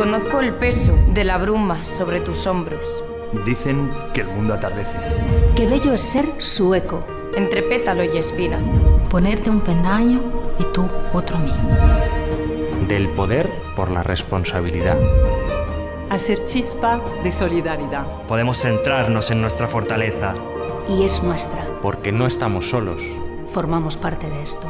Conozco el peso de la bruma sobre tus hombros. Dicen que el mundo atardece. Qué bello es ser sueco. Entre pétalo y espina. Ponerte un pendaño y tú otro a mí. Del poder por la responsabilidad. Hacer chispa de solidaridad. Podemos centrarnos en nuestra fortaleza. Y es nuestra. Porque no estamos solos. Formamos parte de esto.